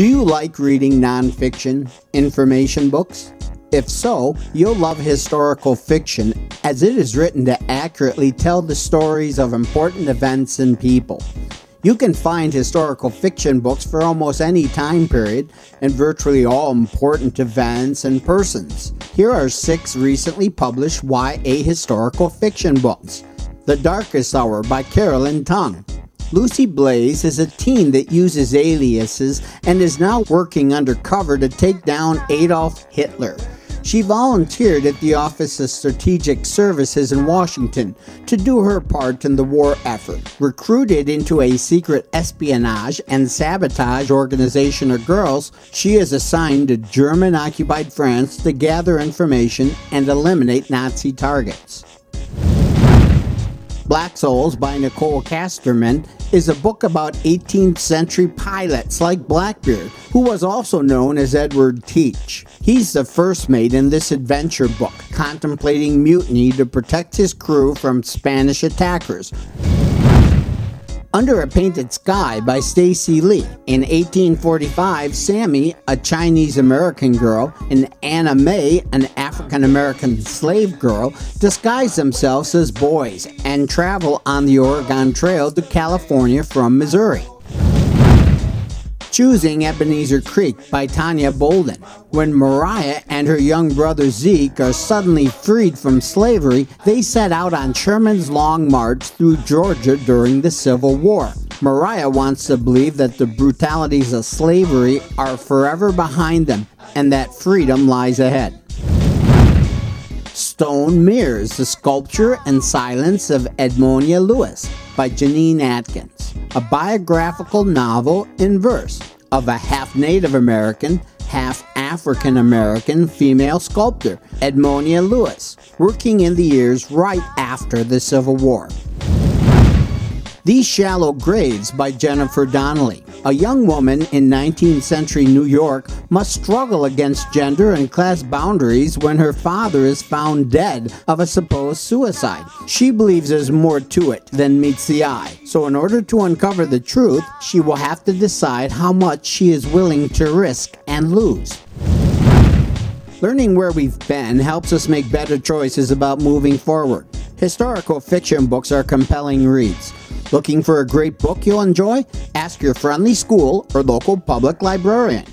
Do you like reading nonfiction information books? If so, you'll love historical fiction as it is written to accurately tell the stories of important events and people. You can find historical fiction books for almost any time period and virtually all important events and persons. Here are six recently published YA historical fiction books. The Darkest Hour by Caroline Tung. Lucy Blaze is a teen that uses aliases and is now working undercover to take down Adolf Hitler. She volunteered at the Office of Strategic Services in Washington to do her part in the war effort. Recruited into a secret espionage and sabotage organization of girls, she is assigned to German occupied France to gather information and eliminate Nazi targets. Blacksouls by Nicole Castroman is a book about 18th century pilots like Blackbeard, who was also known as Edward Teach. He's the first mate in this adventure book, contemplating mutiny to protect his crew from Spanish attackers. Under a Painted Sky by Stacey Lee. In 1845, Sammy, a Chinese American girl, and Anna May, an African American slave girl, disguise themselves as boys and travel on the Oregon Trail to California from Missouri. Crossing Ebenezer Creek by Tonya Bolden. When Mariah and her young brother Zeke are suddenly freed from slavery, they set out on Sherman's long march through Georgia during the Civil War. Mariah wants to believe that the brutalities of slavery are forever behind them and that freedom lies ahead. Stone Mirrors, The Sculpture and Silence of Edmonia Lewis by Jeannine Atkins, a biographical novel in verse of a half Native American, half African American female sculptor, Edmonia Lewis, working in the years right after the Civil War. These Shallow Graves by Jennifer Donnelly. A young woman in 19th century New York must struggle against gender and class boundaries when her father is found dead of a supposed suicide. She believes there's more to it than meets the eye, so in order to uncover the truth, she will have to decide how much she is willing to risk and lose. Learning where we've been helps us make better choices about moving forward. Historical fiction books are compelling reads. Looking for a great book you'll enjoy? Ask your friendly school or local public librarian.